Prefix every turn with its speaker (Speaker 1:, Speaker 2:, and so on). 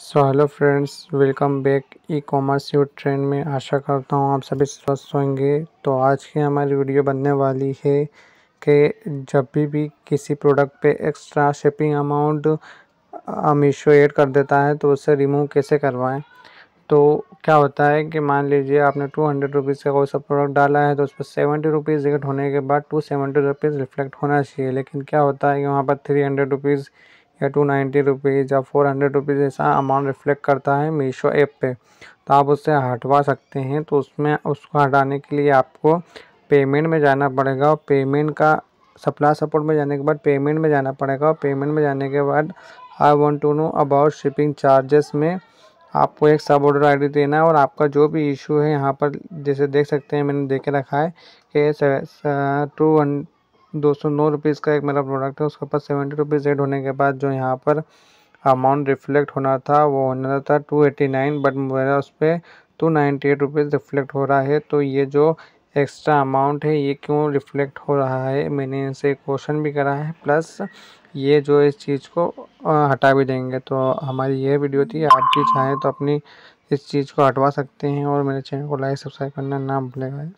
Speaker 1: So hello friends welcome back e commerce you trend में आशा करता हूँ आप सभी स्वस्थ होंगे। तो आज की हमारी वीडियो बनने वाली है कि जब भी भी किसी प्रोडक्ट पे extra shipping amount Meesho add कर देता है तो उसे रिमूव कैसे करवाएँ? तो क्या होता है कि मान लीजिए आपने टू हंड्रेड रुपीज़ का कोई सा प्रोडक्ट डाला है तो उस पर सेवेंटी रुपीज़ रेट होने के बाद टू सेवेंटी रुपीज़ रिफ्लेक्ट होना चाहिए। लेकिन क्या होता है कि वहाँ पर थ्री हंड्रेड रुपीज़ या टू नाइन्टी रुपीज़ या फोर हंड्रेड रुपीज़ ऐसा अमाउंट रिफ्लेक्ट करता है मीशो ऐप पे। तो आप उससे हटवा सकते हैं तो उसमें उसको हटाने के लिए आपको पेमेंट में जाना पड़ेगा और पेमेंट का सप्लाई सपोर्ट में जाने के बाद पेमेंट में जाना पड़ेगा और पेमेंट में जाने के बाद I want to know about shipping charges में आपको एक सब ऑर्डर आई देना है और आपका जो भी इशू है यहाँ पर जैसे देख सकते हैं, मैंने देखे रखा है कि टू दो सौ नौ रुपीज़ का एक मेरा प्रोडक्ट है, उसके पास सेवेंटी रुपीज़ एड होने के बाद जो यहाँ पर अमाउंट रिफ्लेक्ट होना था, वो होना था टू एटी नाइन बट मेरा उस पर two ninety eight rupees reflect हो रहा है। तो ये जो एक्स्ट्रा अमाउंट है, ये क्यों रिफ्लेक्ट हो रहा है? मैंने इनसे क्वेश्चन भी करा है प्लस ये जो इस चीज़ को हटा भी देंगे। तो हमारी ये वीडियो थी, आप भी चाहें तो अपनी इस चीज़ को हटवा सकते हैं, और मेरे चैनल को लाइक सब्सक्राइब करना ना भूलेगा